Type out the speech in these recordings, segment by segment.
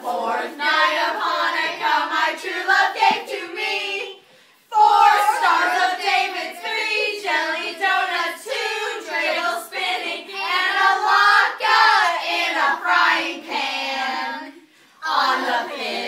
fourth night of Hanukkah, my true love gave to me. Four stars of David, three jelly donuts, two dreidels spinning, and a latke in a frying pan. On the pin.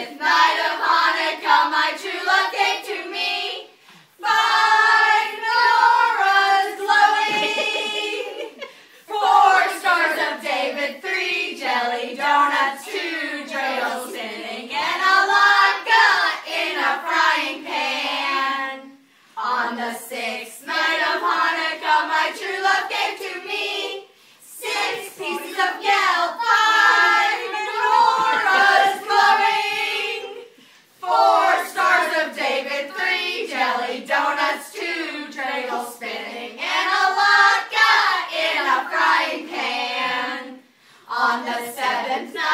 On the sixth night of Hanukkah, my true love gave to me six pieces of yellow, five menorahs glowing, four stars of David, three jelly donuts, two dreidels spinning, and a latke in a frying pan. On the seventh night.